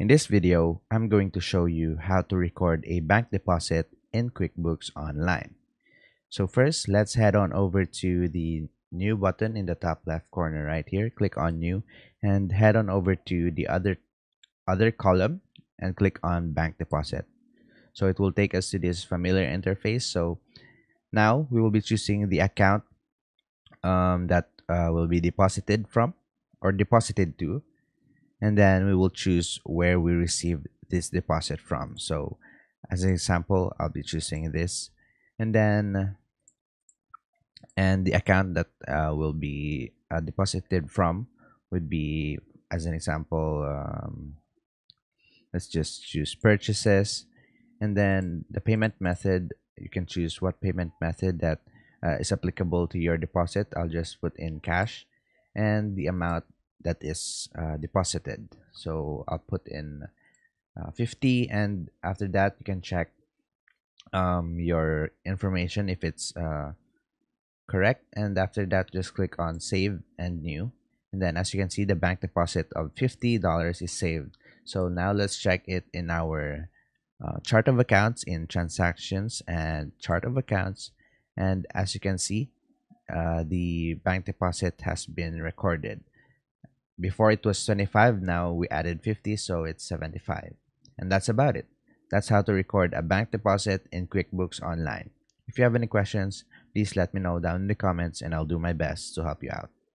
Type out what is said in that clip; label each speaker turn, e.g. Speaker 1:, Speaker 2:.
Speaker 1: In this video, I'm going to show you how to record a bank deposit in QuickBooks Online. So first, let's head on over to the new button in the top left corner right here. Click on new and head on over to the other other column and click on bank deposit. So it will take us to this familiar interface. So now we will be choosing the account um, that uh, will be deposited from or deposited to and then we will choose where we received this deposit from. So as an example I'll be choosing this and then and the account that uh, will be uh, deposited from would be as an example um, let's just choose purchases and then the payment method you can choose what payment method that uh, is applicable to your deposit. I'll just put in cash and the amount that is uh, deposited. So I'll put in uh, 50 and after that you can check um, your information if it's uh, correct. And after that just click on save and new. And then as you can see the bank deposit of $50 is saved. So now let's check it in our uh, chart of accounts in transactions and chart of accounts. And as you can see uh, the bank deposit has been recorded before it was 25 now we added 50 so it's 75 and that's about it. That's how to record a bank deposit in quickbooks online. If you have any questions please let me know down in the comments and i'll do my best to help you out